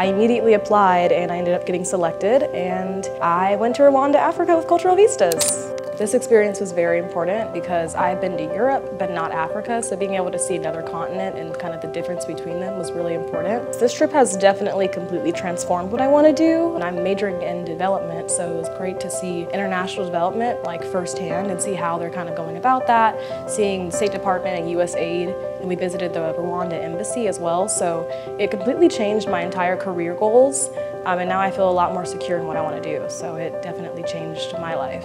I immediately applied and I ended up getting selected and I went to Rwanda, Africa with Cultural Vistas. This experience was very important because I've been to Europe but not Africa, so being able to see another continent and kind of the difference between them was really important. This trip has definitely completely transformed what I want to do, and I'm majoring in development, so it was great to see international development like firsthand and see how they're kind of going about that, seeing the State Department and USAID, and we visited the Rwanda Embassy as well, so it completely changed my entire career goals, um, and now I feel a lot more secure in what I want to do, so it definitely changed my life.